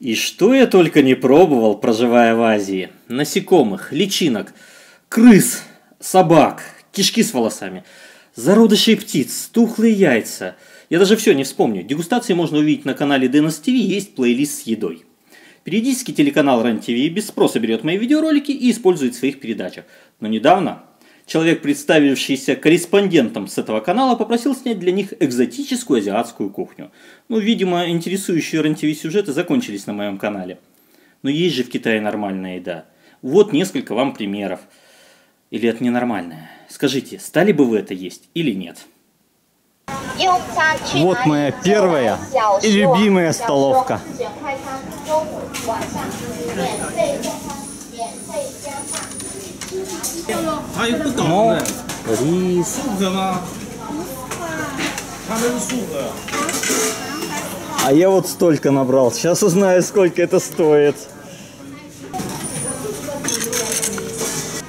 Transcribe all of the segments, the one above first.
И что я только не пробовал, проживая в Азии. Насекомых, личинок, крыс, собак, кишки с волосами, зародышей птиц, тухлые яйца. Я даже все не вспомню. Дегустации можно увидеть на канале Дэнас ТВ, есть плейлист с едой. Периодически телеканал РЕН-ТВ без спроса берет мои видеоролики и использует в своих передачах. Но недавно человек, представившийся корреспондентом с этого канала, попросил снять для них экзотическую азиатскую кухню. Ну, видимо, интересующие РЕН-ТВ сюжеты закончились на моем канале. Но есть же в Китае нормальная еда. Вот несколько вам примеров. Или это ненормальное? Скажите, стали бы вы это есть или нет? Вот моя первая и любимая столовка. Рис. А я вот столько набрал. Сейчас узнаю, сколько это стоит.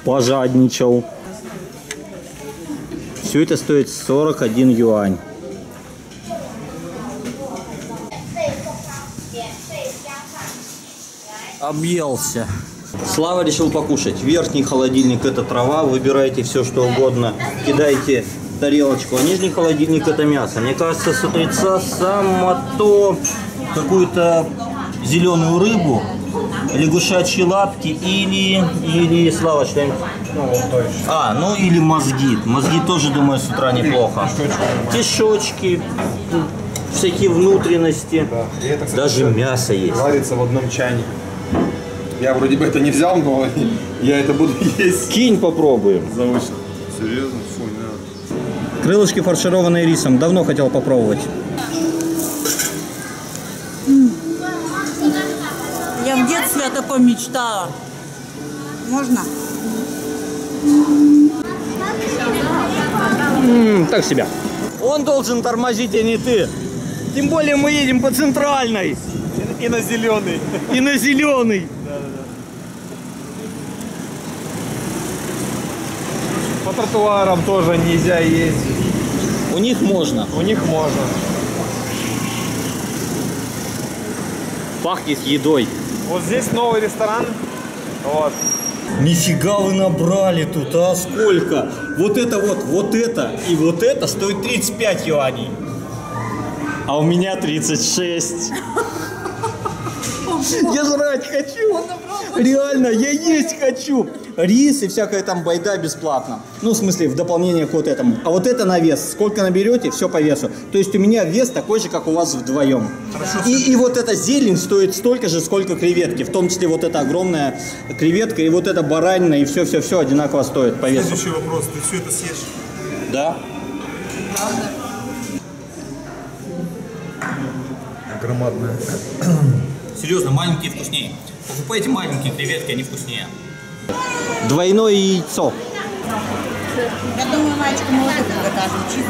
Пожадничал. Все это стоит 41 юань. Объелся. Слава решил покушать. Верхний холодильник это трава, выбирайте все что угодно, кидайте тарелочку. А нижний холодильник это мясо. Мне кажется, с утреца само то какую-то зеленую рыбу, лягушачьи лапки или, или Слава что-нибудь. А, ну или мозги. Мозги тоже, думаю, с утра неплохо. Кишочки, всякие внутренности. И это, Даже мясо есть. Варится в одном чайнике. Я вроде бы это не взял, но я это буду есть. Кинь попробуем. Заочно. Серьезно? Фу, не надо. Крылышки фаршированные рисом. Давно хотел попробовать. Я в детстве это помечтала. Можно? М, так себя. Он должен тормозить, а не ты. Тем более мы едем по центральной. И на зеленый. И на зеленый. По тротуарам тоже нельзя ездить. У них можно. У них можно. Пахнет едой. Вот здесь новый ресторан. Вот. Нифига вы набрали тут, а сколько? Вот это вот, вот это и вот это стоит 35 юаней. А у меня 36. Я жрать хочу. Реально, я есть хочу. Рис и всякая там байда бесплатно. Ну, в смысле, в дополнение к вот этому. А вот это на вес. Сколько наберете, все по весу. То есть у меня вес такой же, как у вас вдвоем. И, и вот эта зелень стоит столько же, сколько креветки. В том числе вот эта огромная креветка и вот эта баранина и все-все-все одинаково стоит по весу. Следующий вопрос. Ты все это съешь? Да? Громадная. Серьезно, маленькие вкуснее. Покупайте маленькие креветки, они вкуснее. Двойное яйцо. Я думаю, мальчику молоко приготовить. Чизы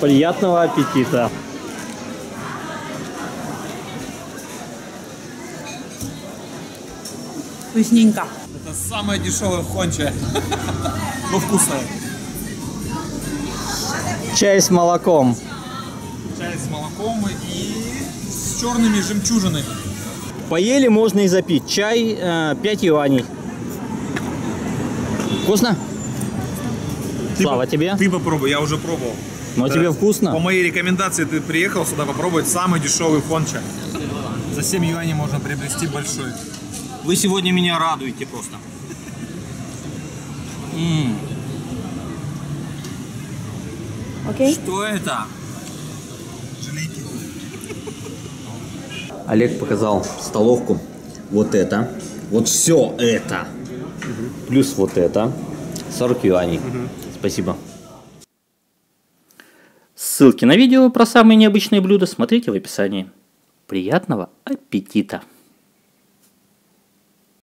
Приятного аппетита. Вкусненько. Это самое дешевое хонча. Но вкусное. Чай с молоком. Чай с молоком и с черными жемчужинами. Поели, можно и запить. Чай э, 5 юаней. Вкусно? Слава, тебе? Ты попробуй, я уже пробовал. Ну, а тебе вкусно? По моей рекомендации ты приехал сюда попробовать самый дешевый хонча. За 7 юаней можно приобрести большой. Вы сегодня меня радуете просто. М, Окей? Что это? Олег показал столовку. Вот это. Вот все это. Плюс вот это. 40 юаней. Спасибо. Ссылки на видео про самые необычные блюда смотрите в описании. Приятного аппетита!